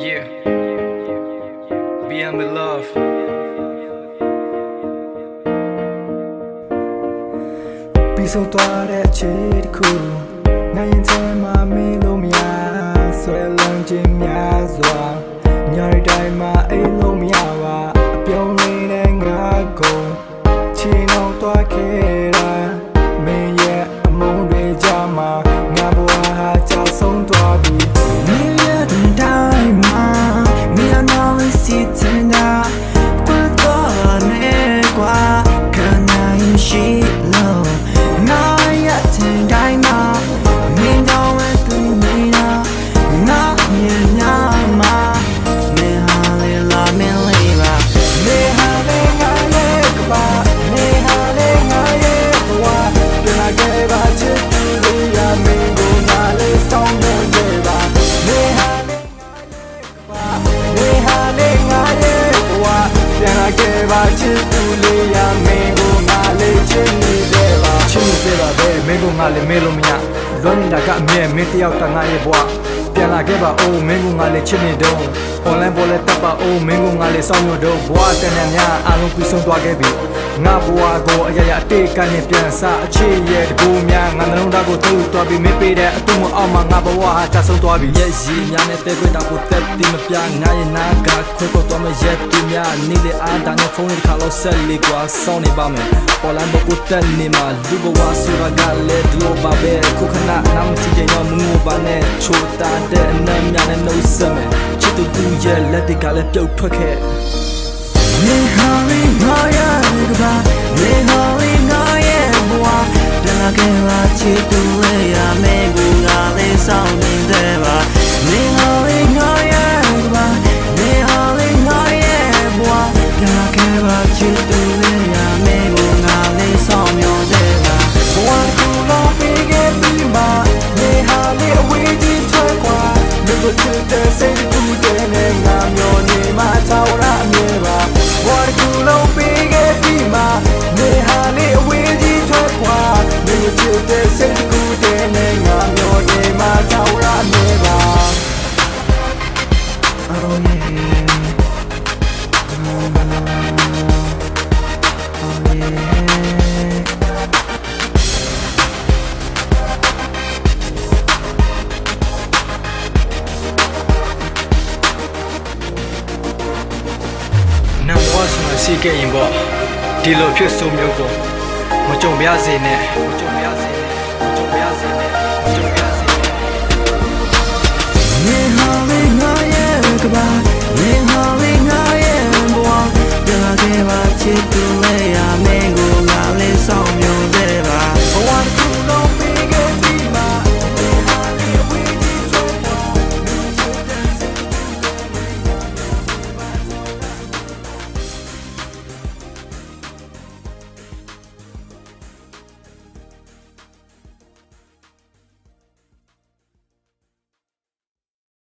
Yeah. BM in love. ပြီးဆုံးသွားတဲ့အချိန်တစ်ခုငါရင်ထဲမှာမင်းလို့မရဆွဲလန်းခြင်းများစွာညရီတိုင်းမှာအိမ် ခဲ့ပါချစ်သူလေးရမင်းကိုငါလေးချစ်နေစေပါချစ်နေစေပါပဲမင်းကိုငါလေးမေးလို့မရလွန်နေတာကအမြဲမင်းတယောက်တန်ငါရဲ့ဘဝပြန်လာခဲ့ပါအိုးမင်းကိုငါလေးချစ်နေတော့ online ပေါ်လဲတပ်ပါအိုးမင်းကိုငါလေးစောင့်ရတော့ဘဝတန်တန်များအားလုံးပြီးဆုံးသွားခဲ့ပြီ ငါဘဝကိုအရာရာအတိတ်ကနေပြန်စအခြေရဲ့တကူများငါနှလုံးသားကိုတူသွားပြီးမပေးတဲ့အတုံးအောက်မှာငါဘဝဟာချဆုံးသွားပြီရဲ့ရည်များနဲ့တဲခွေတာကိုတက်ပြီးမပြငါရဲ့နာကခွဲခေါ်သွားမဲ့ရဲ့တူများနေလေအားဒါနဲ့ဖုန်းလေးတစ်ခါလောက်ဆက်လေးကွာစောင့်နေပါမယ် online ပေါ်ကိုတက်နေမှာလူဘဝဆိုတာကလည်းဒီလိုပါပဲခုခဏနာမစီချင်ရောမငိုပါနဲ့ချိုတာတဲ့အနမ်းများနဲ့နှုတ်ဆက်မယ်ချစ်သူသူရဲ့လက်တွေကလည်းပြုတ်ထွက်ခဲ့နေဟာလီ Oh yeah Oh yeah နံဘဝဆိုတာရှိခဲ့ရင်ပေါ့ဒီလိုဖြစ်ဆိုမျိုးကိုမကြုံပြစေနဲ့မကြုံပြစေနဲ့မကြုံပြစေနဲ့